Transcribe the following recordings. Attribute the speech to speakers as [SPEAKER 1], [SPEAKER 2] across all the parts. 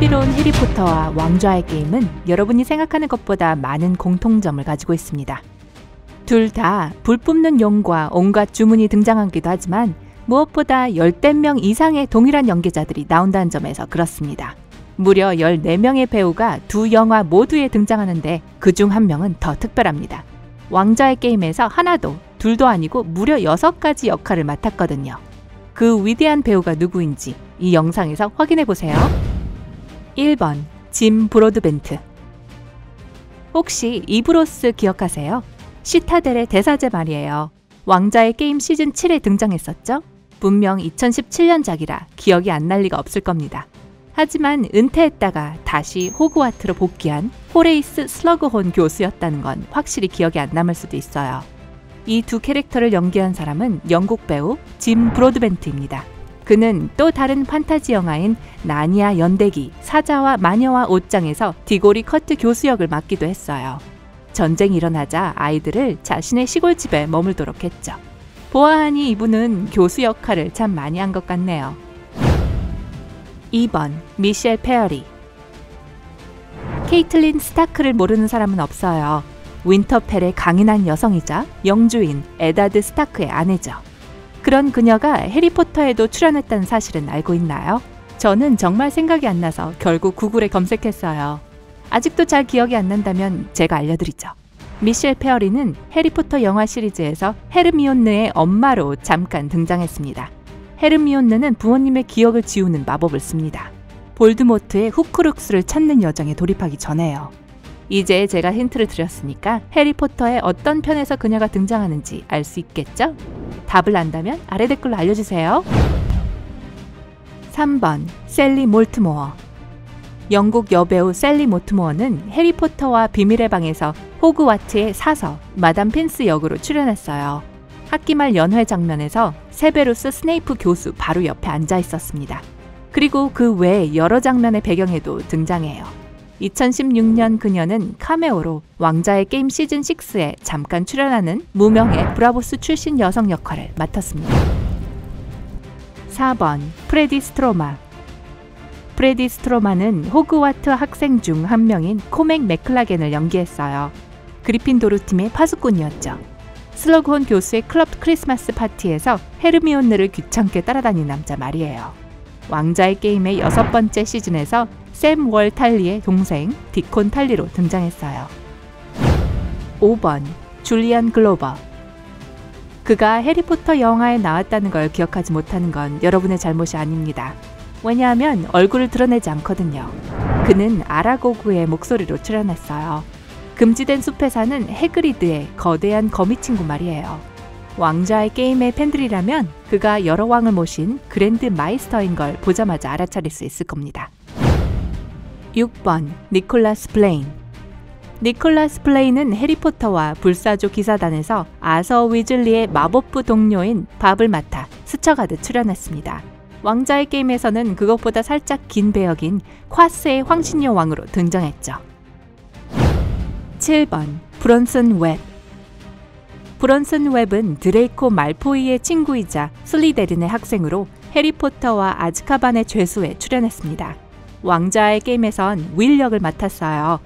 [SPEAKER 1] 신비로운 해리포터와 왕좌의 게임은 여러분이 생각하는 것보다 많은 공통점을 가지고 있습니다. 둘 다 불 뿜는 용과 온갖 주문이 등장하기도 하지만 무엇보다 열댓 명 이상의 동일한 연기자들이 나온다는 점에서 그렇습니다. 무려 14명의 배우가 두 영화 모두에 등장하는데 그 중 한 명은 더 특별합니다. 왕자의 게임에서 하나도 둘도 아니고 무려 6가지 역할을 맡았거든요. 그 위대한 배우가 누구인지 이 영상에서 확인해 보세요. 1번 짐 브로드벤트 혹시 이브로스 기억하세요? 시타델의 대사제 말이에요. 왕좌의 게임 시즌 7에 등장했었죠? 분명 2017년작이라 기억이 안 날 리가 없을 겁니다. 하지만 은퇴했다가 다시 호그와트로 복귀한 호레이스 슬러그혼 교수였다는 건 확실히 기억이 안 날 수도 있어요. 이 두 캐릭터를 연기한 사람은 영국 배우 짐 브로드벤트입니다. 그는 또 다른 판타지 영화인 나니아 연대기 사자와 마녀와 옷장에서 디고리 커크 교수 역을 맡기도 했어요. 전쟁이 일어나자 아이들을 자신의 시골집에 머물도록 했죠. 보아하니 이분은 교수 역할을 참 많이 한 것 같네요. 2번 미셸 페어리 케이틀린 스타크를 모르는 사람은 없어요. 윈터펠의 강인한 여성이자 영주인 에다드 스타크의 아내죠. 그런 그녀가 해리포터에도 출연했다는 사실은 알고 있나요? 저는 정말 생각이 안 나서 결국 구글에 검색했어요. 아직도 잘 기억이 안 난다면 제가 알려드리죠. 미셸 페어리는 해리포터 영화 시리즈에서 헤르미온느의 엄마로 잠깐 등장했습니다. 헤르미온느는 부모님의 기억을 지우는 마법을 씁니다. 볼드모트의 후크룩스를 찾는 여정에 돌입하기 전에요. 이제 제가 힌트를 드렸으니까 해리포터의 어떤 편에서 그녀가 등장하는지 알 수 있겠죠? 답을 안다면 아래 댓글로 알려주세요. 3번 샐리 모트모어 영국 여배우 샐리 모트모어는 해리포터와 비밀의 방에서 호그와트의 사서 마담 핀스 역으로 출연했어요. 학기 말 연회 장면에서 세베루스 스네이프 교수 바로 옆에 앉아 있었습니다. 그리고 그 외 여러 장면의 배경에도 등장해요. 2016년 그녀는 카메오로 왕좌의 게임 시즌 6에 잠깐 출연하는 무명의 브라보스 출신 여성 역할을 맡았습니다. 4번 프레디 스트로마 프레디 스트로마는 호그와트 학생 중 한 명인 코맥 맥클라겐을 연기했어요. 그리핀도르 팀의 파수꾼이었죠. 슬러그혼 교수의 클럽 크리스마스 파티에서 헤르미온느를 귀찮게 따라다니는 남자 말이에요. 왕자의 게임의 여섯 번째 시즌에서 샘 월 탈리의 동생 디콘 탈리로 등장했어요. 5번 줄리안 글로버 그가 해리포터 영화에 나왔다는 걸 기억하지 못하는 건 여러분의 잘못이 아닙니다. 왜냐하면 얼굴을 드러내지 않거든요. 그는 아라고그의 목소리로 출연했어요. 금지된 숲에 사는 해그리드의 거대한 거미 친구 말이에요. 왕좌의 게임의 팬들이라면 그가 여러 왕을 모신 그랜드 마에스터인 걸 보자마자 알아차릴 수 있을 겁니다. 6번 니콜라스 블레인 니콜라스 블레인은 해리포터와 불사조 기사단에서 아서 위즐리의 마법부 동료인 밥을 맡아 스쳐가듯 출연했습니다. 왕좌의 게임에서는 그것보다 살짝 긴 배역인 콰스의 향신료 왕으로 등장했죠. 7번 브런슨 웹 브런슨 웹은 드레이코 말포이의 친구이자 슬리데린의 학생으로 해리포터와 아즈카반의 죄수에 출연했습니다. 왕좌의 게임에선 윌 역을 맡았어요.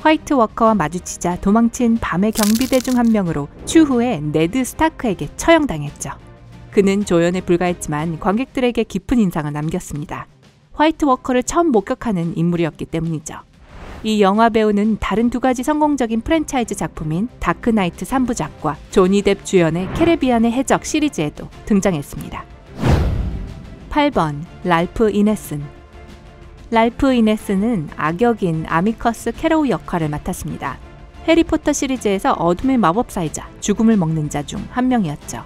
[SPEAKER 1] 화이트 워커와 마주치자 도망친 밤의 경비대 중 한 명으로 추후에 네드 스타크에게 처형당했죠. 그는 조연에 불과했지만 관객들에게 깊은 인상을 남겼습니다. 화이트 워커를 처음 목격하는 인물이었기 때문이죠. 이 영화 배우는 다른 두 가지 성공적인 프랜차이즈 작품인 다크나이트 3부작과 조니 뎁 주연의 캐리비안의 해적 시리즈에도 등장했습니다. 8번 랄프 이네슨 랄프 이네슨은 악역인 아미커스 캐로우 역할을 맡았습니다. 해리포터 시리즈에서 어둠의 마법사이자 죽음을 먹는 자 중 한 명이었죠.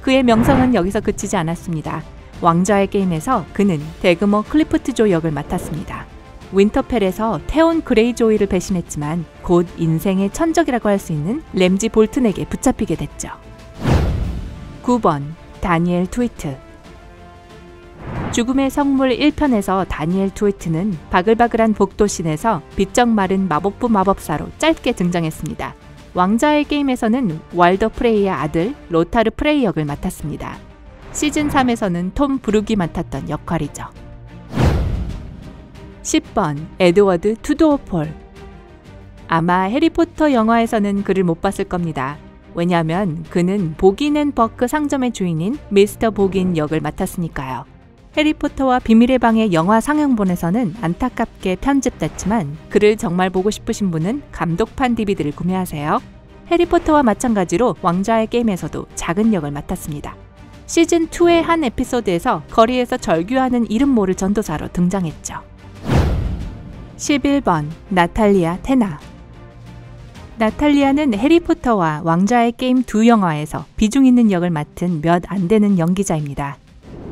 [SPEAKER 1] 그의 명성은 여기서 그치지 않았습니다. 왕좌의 게임에서 그는 데그머 클레프트조 역을 맡았습니다. 윈터펠에서 테온 그레이조이를 배신했지만 곧 인생의 천적이라고 할 수 있는 램지 볼튼에게 붙잡히게 됐죠. 9번 다니엘 트위트 죽음의 성물 1편에서 다니엘 트위트는 바글바글한 복도 신에서 비쩍 마른 마법부 마법사로 짧게 등장했습니다. 왕좌의 게임에서는 왈더 프레이의 아들 로타르 프레이 역을 맡았습니다. 시즌 3에서는 톰 브룩이 맡았던 역할이죠. 10번 에드워드 튜더폴 아마 해리포터 영화에서는 그를 못 봤을 겁니다. 왜냐하면 그는 앤 버크 상점의 주인인 미스터 보긴 역을 맡았으니까요. 해리포터와 비밀의 방의 영화 상영본에서는 안타깝게 편집됐지만 그를 정말 보고 싶으신 분은 감독판 DVD를 구매하세요. 해리포터와 마찬가지로 왕좌의 게임에서도 작은 역을 맡았습니다. 시즌2의 한 에피소드에서 거리에서 절규하는 이름 모를 전도사로 등장했죠. 11번 나탈리아 테나 나탈리아는 해리포터와 왕자의 게임 두 영화에서 비중 있는 역을 맡은 몇 안 되는 연기자입니다.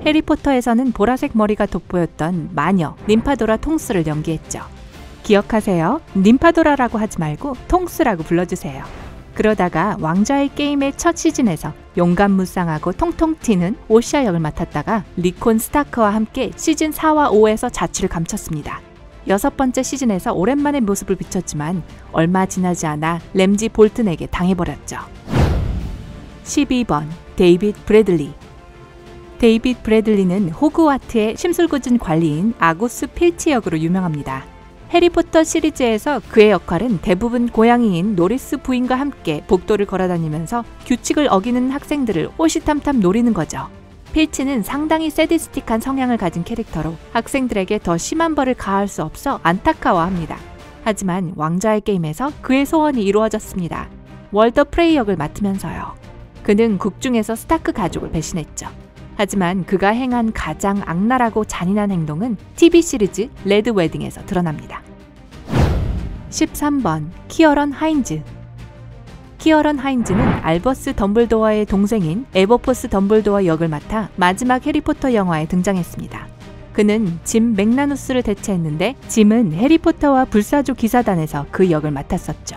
[SPEAKER 1] 해리포터에서는 보라색 머리가 돋보였던 마녀 님파도라 통스를 연기했죠. 기억하세요. 님파도라라고 하지 말고 통스라고 불러주세요. 그러다가 왕자의 게임의 첫 시즌에서 용감 무쌍하고 통통 튀는 오시아 역을 맡았다가 리콘 스타크와 함께 시즌 4와 5에서 자취를 감췄습니다. 여섯 번째 시즌에서 오랜만에 모습을 비췄지만 얼마 지나지 않아 램지 볼튼에게 당해버렸죠. 12번 데이빗 브래들리 데이빗 브래들리는 호그와트의 심술궂은 관리인 아구스 필치 역으로 유명합니다. 해리포터 시리즈에서 그의 역할은 대부분 고양이인 노리스 부인과 함께 복도를 걸어다니면서 규칙을 어기는 학생들을 호시탐탐 노리는 거죠. 필치는 상당히 sadistic한 성향을 가진 캐릭터로 학생들에게 더 심한 벌을 가할 수 없어 안타까워합니다. 하지만 왕좌의 게임에서 그의 소원이 이루어졌습니다. 월더 프레이 역을 맡으면서요. 그는 극중에서 스타크 가족을 배신했죠. 하지만 그가 행한 가장 악랄하고 잔인한 행동은 TV 시리즈 레드 웨딩에서 드러납니다. 13번 키어런 하인즈 키어런 하인즈는 알버스 덤블도어의 동생인 에버포스 덤블도어 역을 맡아 마지막 해리포터 영화에 등장했습니다. 그는 짐 맥마누스를 대체했는데 짐은 해리포터와 불사조 기사단에서 그 역을 맡았었죠.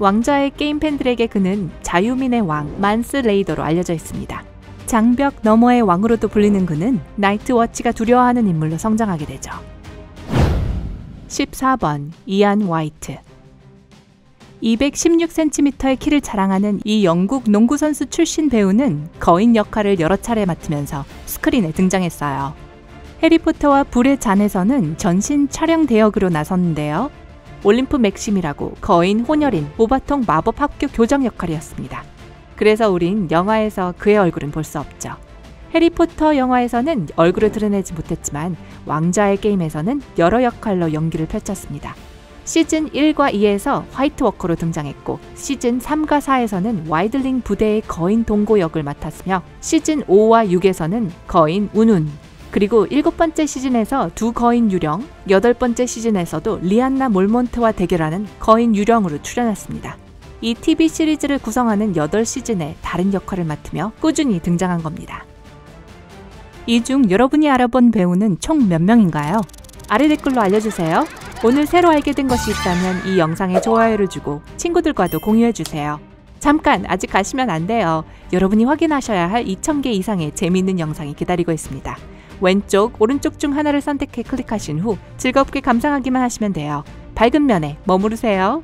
[SPEAKER 1] 왕좌의 게임 팬들에게 그는 자유민의 왕 만스 레이더로 알려져 있습니다. 장벽 너머의 왕으로도 불리는 그는 나이트 워치가 두려워하는 인물로 성장하게 되죠. 14번 이안 화이트 216cm의 키를 자랑하는 이 영국 농구 선수 출신 배우는 거인 역할을 여러 차례 맡으면서 스크린에 등장했어요. 해리포터와 불의 잔에서는 전신 촬영 대역으로 나섰는데요. 올림프 맥심이라고 거인 혼혈인 보바통 마법 학교 교장 역할이었습니다. 그래서 우린 영화에서 그의 얼굴은 볼 수 없죠. 해리포터 영화에서는 얼굴을 드러내지 못했지만 왕좌의 게임에서는 여러 역할로 연기를 펼쳤습니다. 시즌 1과 2에서 화이트워커로 등장했고 시즌 3과 4에서는 와이들링 부대의 거인 동고 역을 맡았으며 시즌 5와 6에서는 거인 운운 그리고 일곱 번째 시즌에서 두 거인 유령, 여덟 번째 시즌에서도 리안나 몰몬트와 대결하는 거인 유령으로 출연했습니다. 이 TV 시리즈를 구성하는 8시즌에 다른 역할을 맡으며 꾸준히 등장한 겁니다. 이 중 여러분이 알아본 배우는 총 몇 명인가요? 아래 댓글로 알려주세요. 오늘 새로 알게 된 것이 있다면 이 영상에 좋아요를 주고 친구들과도 공유해주세요. 잠깐 아직 가시면 안 돼요. 여러분이 확인하셔야 할 2000개 이상의 재미있는 영상이 기다리고 있습니다. 왼쪽, 오른쪽 중 하나를 선택해 클릭하신 후 즐겁게 감상하기만 하시면 돼요. 밝은 면에 머무르세요.